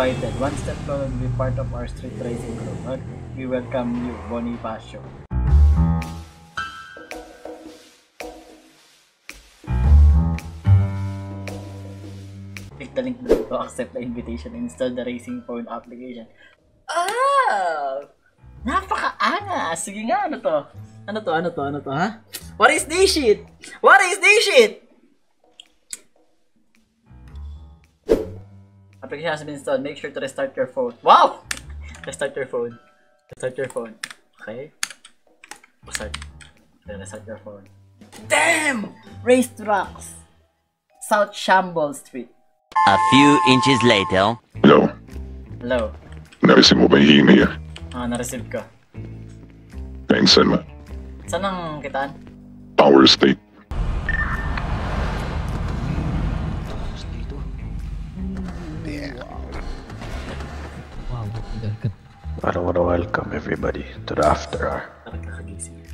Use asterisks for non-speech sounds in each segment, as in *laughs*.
invited. One step closer to be part of our street racing. Okay. We welcome you, Bonifacio. Click the link below to accept the invitation install the Racing Phone application. Oh! Napaka-angas! Sige nga, ano to? Ano to, ano to, ano to, ha? What is this shit? What is this shit? Application has been installed. Make sure to restart your phone. Wow! *laughs* Restart your phone. Restart your phone. Okay? Restart. Then restart your phone. Damn! Racetracks! South Shamble Street. A few inches later. Hello, Hello. na-receive mo ba yung hihingi niya? Ah, na-receive ko. Kainsan mo? Saan ang kitaan? Power State. Welcome everybody to the after hour.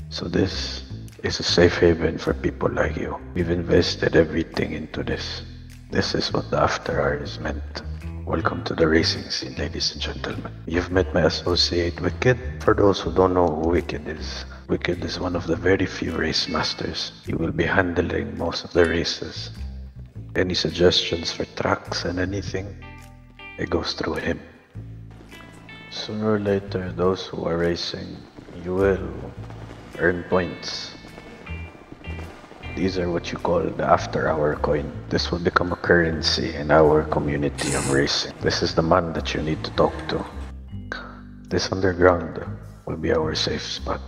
So this is a safe haven for people like you. We've invested everything into this. This is what the after hour is meant. Welcome to the racing scene, ladies and gentlemen. You've met my associate Wicked. For those who don't know who Wicked is, Wicked is one of the very few race masters. He will be handling most of the races. Any suggestions for tracks and anything, it goes through him. Sooner or later, those who are racing, you will earn points. These are what you call the after hour coin. This will become a currency in our community of racing. This is the man that you need to talk to. This underground will be our safe spot.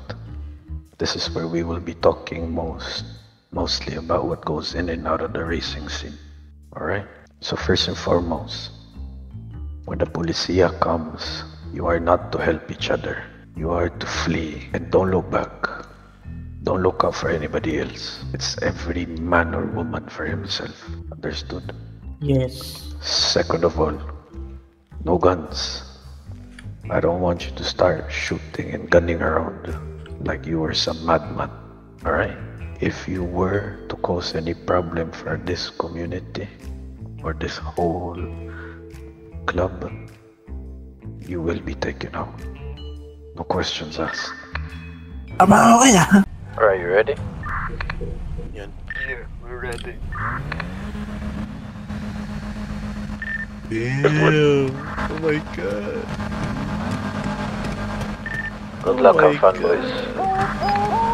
This is where we will be talking most, mostly about what goes in and out of the racing scene. Alright? So, first and foremost, when the policia comes, you are not to help each other. You are to flee and don't look back. Don't look out for anybody else. It's every man or woman for himself. Understood? Yes. Second of all, no guns. I don't want you to start shooting and gunning around like you were some madman. Alright? If you were to cause any problem for this community or this whole club, you will be taken out. No questions asked. Aba, okay ah. Alright, you ready? Damn. Oh my god. Good luck, Oh have my fun, God. boys.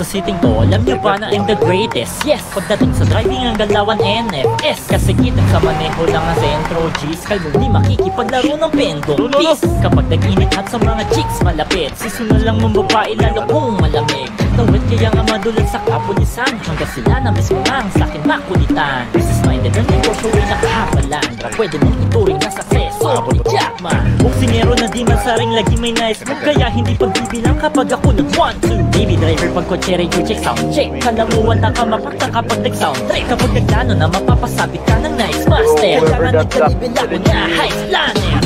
Sa sitting to, alam niyo ba na I'm the greatest? Yes! Pagdating sa driving ang galawan NFS Kasi kita sa maneho lang ang sentro G's Kalmong di makikipaglaro ng pendong Peace. Kapag nag-init at sa mga chicks malapit. Seasonal lang ng babae lalo kung malamig. Tawid kaya nga madulag sa kapulisan Hanggang sila na mismo ang sa akin makulitan. Business minded ang negosyo ay nakapalandra Pwede mong ituring na sakseso ni Jackman Boksingero na di masaring lagi may nice move Kaya hindi pagbibilang kapag ako nag one two. Baby driver pag kotse radio check sound. Check. Kalamuan na ka mapakta kapag nag sound track Kapag naglano na mapapasabit ka ng nice. Master. Kailangan kalibin ako na high planet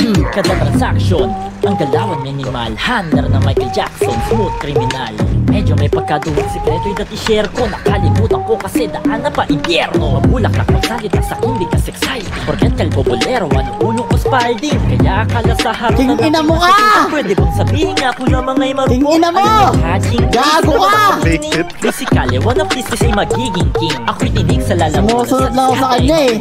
Hmm, kada transaksyon Ang galawan minimal. Handler na Michael Jackson Smooth criminal. Medyo pagkaduwag sikreto yung dati share ko Nakalimutan ko kasi daan na pa impyerno Mabulak na magsalita sa hindi ka sexy Porket kalbo bolero Ano ulo ko spalding Kaya akala sa harap King na ina mo ka! Pwede bang sabihin nga kung na mga marupok King ina mo! Gago ka! Bakit? Basically, one of these is ay magiging king Ako'y tinig sa lalamunan Sumusunod lang ako sa kanya eh.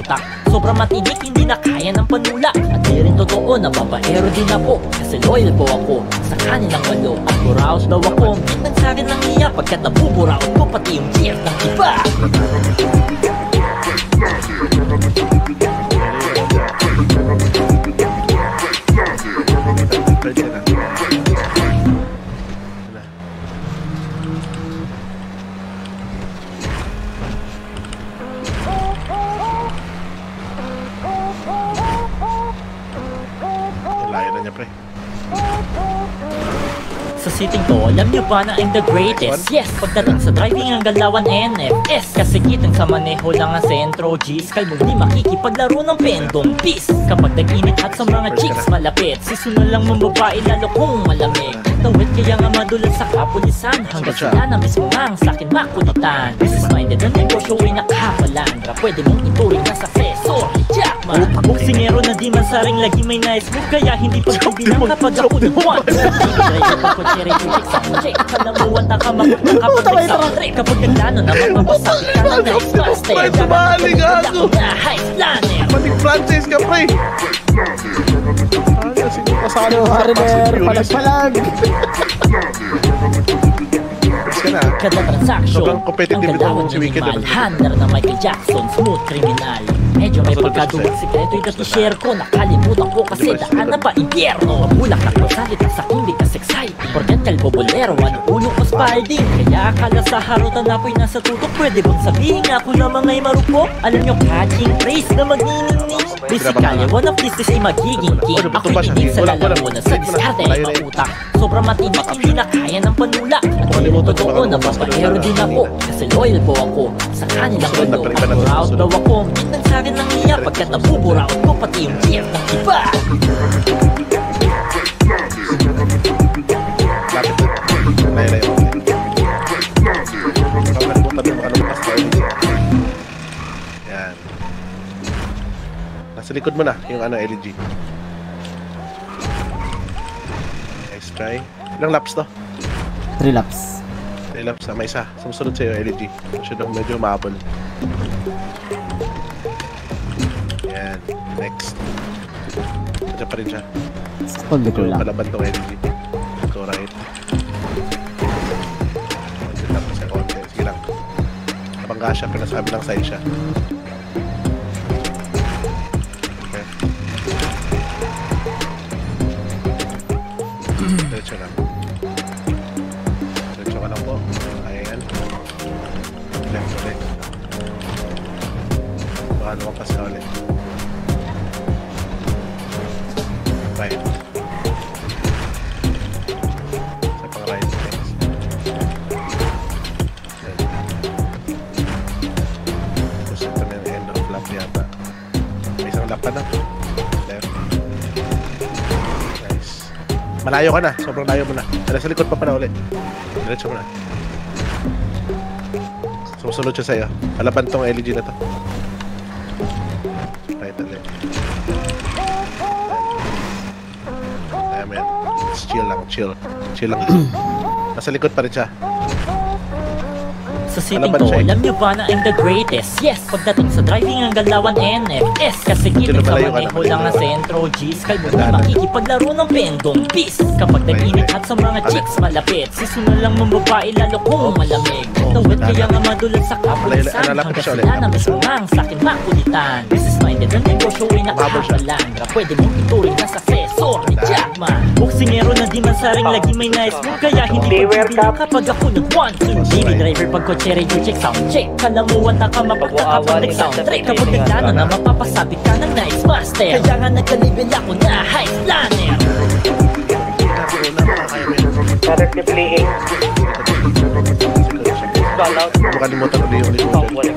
Sobrang matinik, hindi na kaya ng panula. At di rin totoo na babaero din ako. Kasi loyal po ako sa kanilang walo At buraos daw ako, minang sa akin lang niya Pagkat nabuburaot ko pati yung cheer ng iba. Pwede Sa sitting ko, alam nyo ba na I'm the greatest? Yes, pagdating sa driving ang galawan NFS Kasi kitang sa maneho lang ang sentro G's Kalmong di makikipaglaro ng pendong Peace Kapag nag-init at sa mga chicks malapit. Sisunod lang mong babae lalo kung malamig. Tawid kaya nga madulas sa kapulisan Hanggang sila na mismo nga ang sakin makulitan Business minded ang negosyo ay nakapalandra Pwede mong ituring na successor Jackman. Boksingero na di man saring lagi may nice move. Kaya hindi pagkabilang kapag ako nag-one Driver pa ko cherry to check sa check Kalamuan na ka makapag kapag naglano na mapapasabi ka na nice master Bakit sumali ka ako? Pati franchise ka, pre! Ano, sino kasali mo na. Kada transaction, Sobrang competitive ang ito galawan si Wicked, ano? Handler na Michael Jackson, smooth criminal. Medyo may sa'yo. sikreto. Yung dati share ko Nakalimutan ko kasi daan na pa impyerno? Mabulak na salita sa hindi kas exciting Porket kalbo bolero, ano ulo ko spalding Kaya akala sa harutan na apoy nasa tutok Pwede bang sabihin nga ako lamang ay marupok? Alam nyo catching phrase na magniningning Basically, one of these is ay magiging king. Ano, Ako bato ba siya? hindi sa lalamunan Sa mo diskarte. ay yun. mautak Sobrang matindi, hindi na kaya ng panula. At Kalimutan ko, totoo baka na babaero din ako. Kasi loyal po ako sa kanilang na to, Proud daw ako, minsan sa akin lang niya Pagkat nabuburaot ko pati yung cheer ng iba. Lapit na. Layo, Nasa likod mo na, yung ano, LG. Nice try. Ilang laps to? Relapse. Ilang laps na, may isa. Sumusunod sa'yo, LG. Masyadong medyo maabol. Yan. Next. Diyan pa rin siya. Hold ko Medyo lang. palaban tong LG. Go right. Sa konti. Sige lang. Nabangga siya, pero nasabi lang side siya. Diretso lang. Diretso ka lang po. Ayan. Left ulit. Baka lumampas ka ulit. Right. Sa pang right next. Tapos ito na yung end of lap yata. May isang lap pa na. Left. Malayo ka na. Sobrang layo mo na. Tara sa likod pa pala ulit. Diretso mo na. Sumusunod siya sa'yo. Palaban tong LG na to. Right ulit. Ayan mo yan. Chill lang, chill. Chill lang. *clears throat* Nasa likod pa rin siya. Sa sitting Palaban ko, alam nyo ba na I'm the greatest? Yes, pagdating sa driving ang galawan NFS Kasi kitang sa na, maneho lang ang sentro G's Kalbo di Ganda. makikipaglaro ng pendong Peace Kapag nag-init at sa mga chicks malapit. Sisunod lang mong babae lalo kung malamig. Tawid kaya nga madulas sa kapulisan ano, lapit Hanggang sila na mismo ang sakin makulitan. Business minded ang negosyo ay nakapalandra Pwede mong ituring na ni Jackman. Boksingero na di man saring lagi may nice move Kaya hindi pagbibilang kapag ako nag-one two Baby driver pag kotse radio check sound check. Kalamuan na ka mapagka kapag nag-soundtrack Kapag naglano na mapapasabit ka ng nice master. Kaya nga nagkalibel ako na high planner. Currently playing Fallout Huwag mo kalimutan ulit yung likod.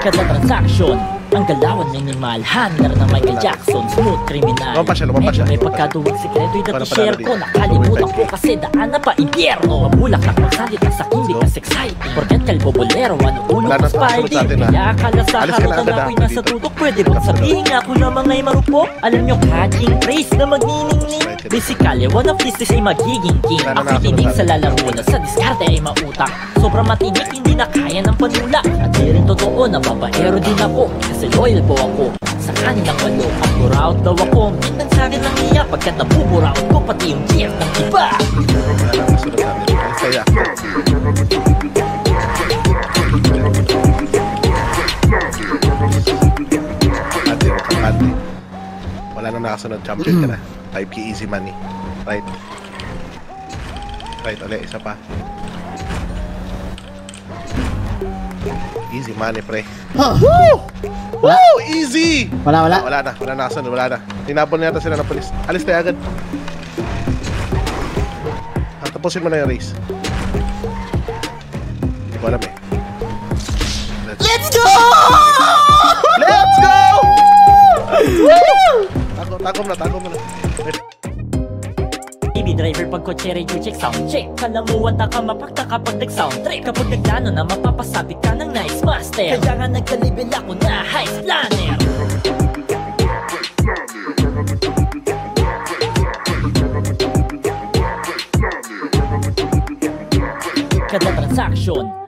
Kada transaction ang galawan ni Mal Handler na Michael Jackson Smooth criminal Lumampas siya, lumampas Medyo siya. may pagkaduwag sikreto yung dati share ko. Nakalimutan ko kasi daan na pa impyerno. Mabulak na magsalita sa go. kas exciting Porket kalbo bolero ano ulo ko na, spidey. na. Kaya akala sa na harutan na ah, ako'y nasa tutok Pwede bang sabihin ako lamang ay marupok Alam nyo catching phrase na magniningning Basically one of these is ay magiging king nakasunod tinig sa lalamunan Sa diskarte ay mautak. Sobrang matinik hindi na kaya ng panula At di rin totoo na babaero din ako. Kasi loyal po ako. Sa kanilang walo At buraot daw ako. Minsan sa akin lang niya Pagkat nabuburaot ko pati yung cheer ng iba. Wala Nang nakasunod. Champion ka na. 5k easy money. Right. Right, ulit. Isa pa. Easy money, pre. Woo! Woo! Easy! Wala, wala. Wala na, wala na kasunod, wala na. Tinapon na yata sila ng polis. Alis tayo agad. Tapusin mo na yung race. Hindi ko alam eh. Let's go! Let's go! Tago, tago mo na, tago mo na. TV driver pag kotse radio check sound check. Kalamuan ta ka mapakta kapag nag sound trip Kapag nagplano na mapapasabit ka ng nice master. Kaya nga nagkalibel ako na heist planner. Kada transaction